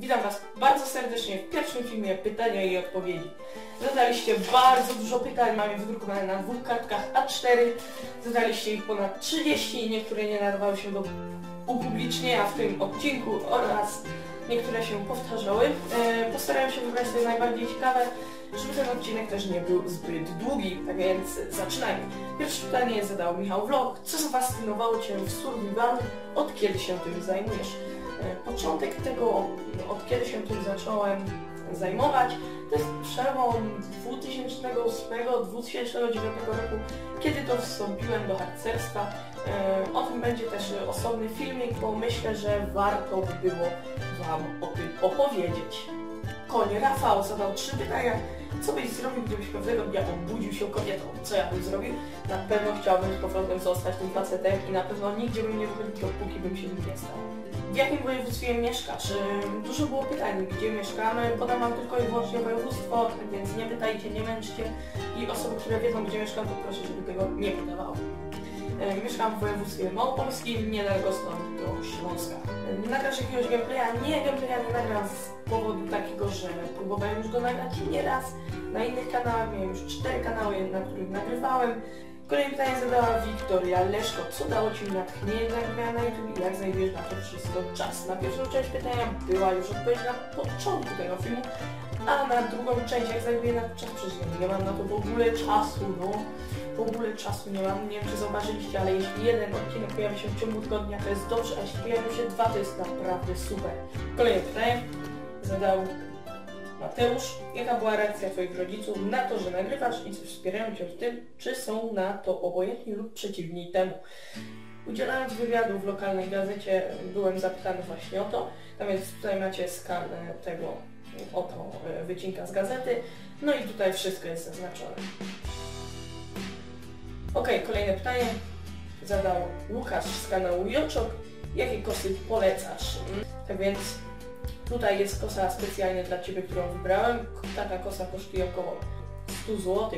Witam Was bardzo serdecznie w pierwszym filmie pytania i odpowiedzi. Zadaliście bardzo dużo pytań, mamy wydrukowane na dwóch kartkach A4. Zadaliście ich ponad 30, niektóre nie nadawały się do upublicznienia w tym odcinku oraz niektóre się powtarzały. E, postarałem się wybrać te najbardziej ciekawe, żeby ten odcinek też nie był zbyt długi, tak więc zaczynajmy. Pierwsze pytanie zadał Michał Vlog. Co zafascynowało Cię w survivalu? Od kiedy się tym zajmujesz? E, początek tego, od kiedy się tym zacząłem zajmować, to jest przełom 2008-2009 roku, kiedy to wstąpiłem do harcerstwa. E, o tym będzie też osobny filmik, bo myślę, że warto by było Wam o tym opowiedzieć. Koń Rafał zadał trzy pytania. Co byś zrobił, gdybyś pewnego dnia obudził się kobietą? Co ja bym zrobił? Na pewno chciałbym z powrotem zostać tym facetem i na pewno nigdzie bym nie wychodził, dopóki bym się nie stał. W jakim województwie mieszkasz? Dużo było pytań, gdzie mieszkamy. Podam wam tylko i wyłącznie województwo, więc nie pytajcie, nie męczcie. I osoby, które wiedzą, gdzie mieszkam, to proszę, żeby tego nie podawało. Ym, Mieszkam w województwie małopolskim, niedaleko stąd do Śląska. Ym, Nagrasz jakiegoś gameplaya? Nie, gameplaya nie nagram z powodu takiego, że próbowałem już go nagrać nieraz. Na innych kanałach miałem już cztery kanały, na których nagrywałem. Kolejne pytanie zadała Wiktoria Leszko. Co dało Ci natchnienie do nagrywania na YouTube i jak znajdujesz na to wszystko czas? Na pierwszą część pytania była już odpowiedź na początku tego filmu, a na drugą część jak znajduję na czas przecież nie mam na to w ogóle czasu, no. W ogóle czasu nie mam, nie wiem czy zauważyliście, ale jeśli jeden odcinek pojawi się w ciągu tygodnia, to jest dobrze, a jeśli pojawią się dwa, to jest naprawdę super. Kolejne pytanie zadał Mateusz, jaka była reakcja Twoich rodziców na to, że nagrywasz i wspierają Cię w tym, czy są na to obojętni lub przeciwni temu? Udzielając wywiadu w lokalnej gazecie byłem zapytany właśnie o to, tam więc tutaj macie skan tego oto e, wycinka z gazety, no i tutaj wszystko jest zaznaczone. Ok, kolejne pytanie zadał Łukasz z kanału Joczok. Jakie kosy polecasz? Tak więc Tutaj jest kosa specjalnie dla Ciebie, którą wybrałem. Taka kosa kosztuje około 100 zł.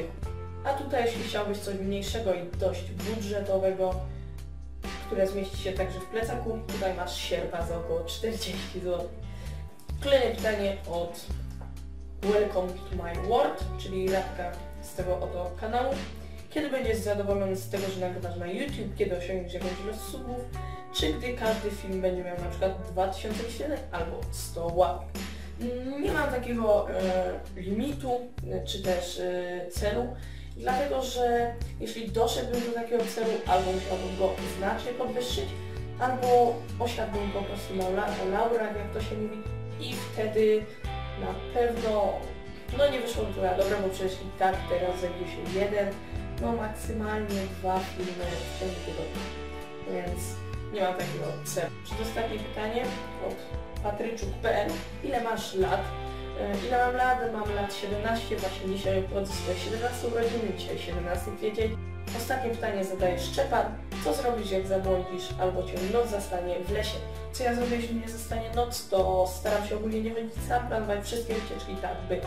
A tutaj jeśli chciałbyś coś mniejszego i dość budżetowego, które zmieści się także w plecaku, tutaj masz sierpa za około 40 zł. Kolejne pytanie od Welcome to my world, czyli radka z tego oto kanału. Kiedy będziesz zadowolony z tego, że nagrywasz na YouTube, kiedy osiągniesz jakąś ilość subów, czy gdy każdy film będzie miał na przykład 2000 wyświetleń albo 100 łapek. Nie mam takiego e, limitu, czy też e, celu, dlatego że jeśli doszedłbym do takiego celu, albo musiałbym go znacznie podwyższyć, albo osiadłbym po prostu na la laurach, jak to się mówi, i wtedy na pewno, no nie wyszło to na dobre, bo przecież i tak teraz zajdzie się jeden, no maksymalnie dwa filmy w ciągu tygodnia. Więc nie mam takiego celu. Przedostatnie pytanie od patryczuk.pl. Ile masz lat? E, Ile mam lat? Mam lat 17, właśnie dzisiaj obchodzę swoje 17 urodziny, dzisiaj 17 kwiecień. Ostatnie pytanie zadaje Szczepan. Co zrobisz jak zabłądzisz albo cię noc zastanie w lesie? Co ja zrobię, jeśli mnie zastanie noc, to staram się ogólnie nie chodzić sam, planować wszystkie wycieczki tak, by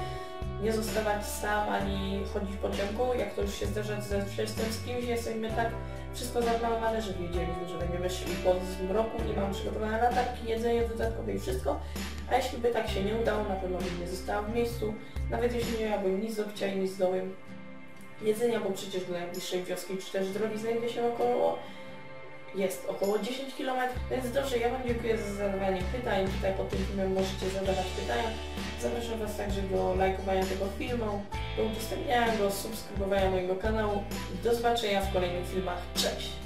nie zostawać sam ani chodzić po ciemku, jak to już się zdarza zazwyczaj jestem z kimś, jesteśmy tak wszystko zaplanowane, że wiedzieliśmy, że będziemy szli po zmroku i mam przygotowane latarki, jedzenie dodatkowe i wszystko, a jeśli by tak się nie udało, na pewno bym nie została w miejscu, nawet jeśli nie miałabym nic do picia i nic z dołem jedzenia, bo przecież do najbliższej wioski czy też drogi znajduje się około jest około 10 km, więc dobrze, ja Wam dziękuję za zadawanie pytań. Tutaj pod tym filmem możecie zadawać pytania. Zapraszam Was także do lajkowania tego filmu, do udostępniania go, subskrybowania mojego kanału. Do zobaczenia w kolejnych filmach. Cześć!